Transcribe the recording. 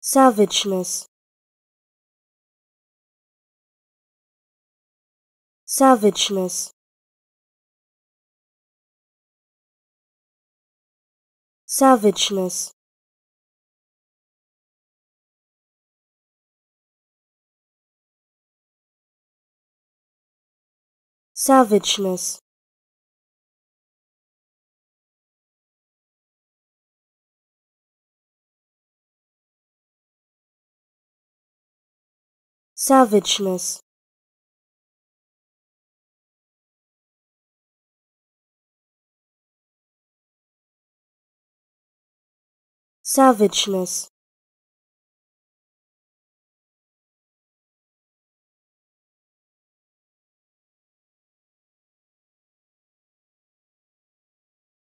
savageness savageness savageness savageness savageness. Savageness